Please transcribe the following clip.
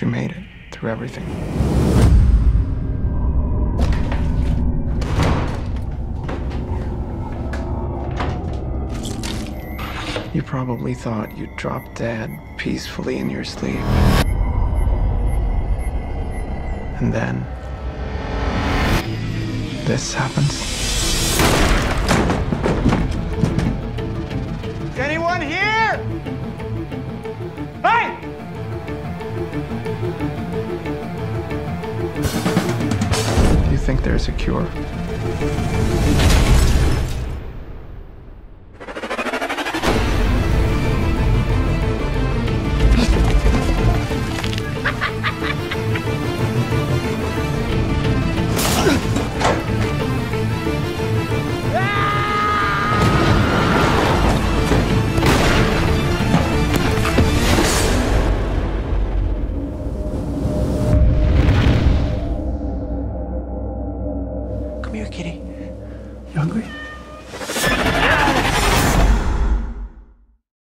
You made it through everything. You probably thought you'd drop dead peacefully in your sleep. And then. This happens. Is anyone here? Think there's a cure? Kitty. You hungry?